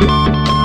Música